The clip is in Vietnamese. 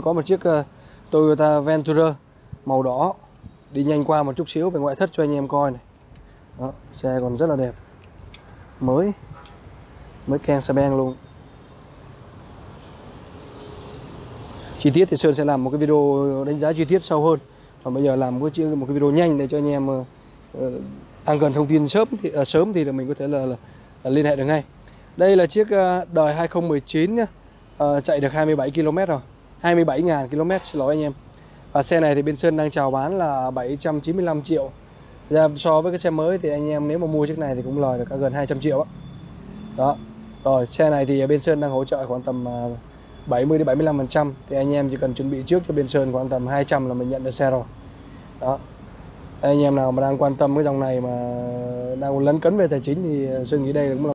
tôi có một chiếc ờ, Toyota Venturer màu đỏ. Đi nhanh qua một chút xíu về ngoại thất cho anh em coi này. Đó, xe còn rất là đẹp. Mới mới keng xe ben luôn. Chi tiết thì Sơn sẽ làm một cái video đánh giá chi tiết sâu hơn. Còn bây giờ làm một cái một cái video nhanh để cho anh em uh, đang cần thông tin sớm thì uh, sớm thì là mình có thể là, là, là liên hệ được ngay. Đây là chiếc uh, đời 2019 nhá. Uh, chạy được 27 km rồi. 27.000 km, xin lỗi anh em. Và xe này thì bên Sơn đang chào bán là 795 triệu. Ra so với cái xe mới thì anh em nếu mà mua chiếc này thì cũng lời được cả gần 200 triệu đó. đó, rồi xe này thì bên Sơn đang hỗ trợ khoảng tầm à, 70 đến 75 phần trăm. Thì anh em chỉ cần chuẩn bị trước cho bên Sơn khoảng tầm 200 là mình nhận được xe rồi. Đó, anh em nào mà đang quan tâm cái dòng này mà đang lấn cấn về tài chính thì Sơn nghĩ đây là cũng là